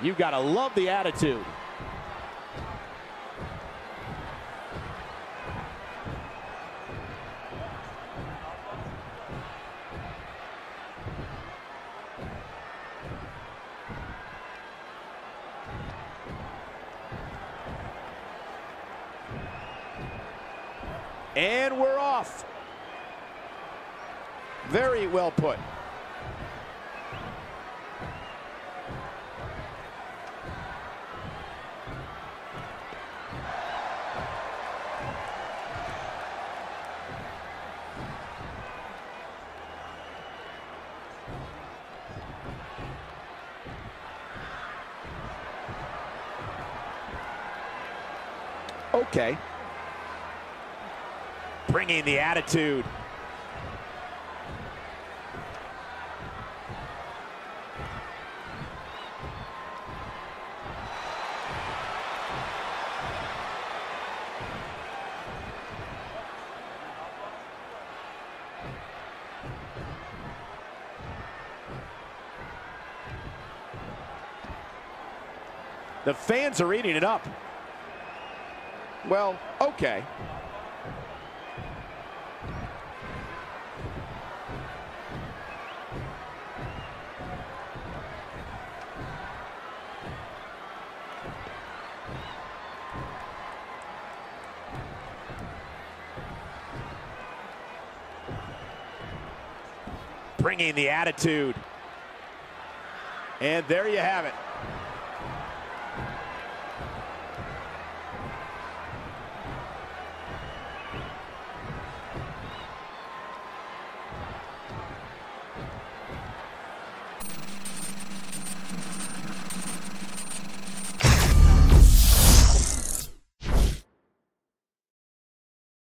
You got to love the attitude. And we're off. Very well put. Okay. Bringing the attitude. The fans are eating it up. Well, okay. Bringing the attitude. And there you have it.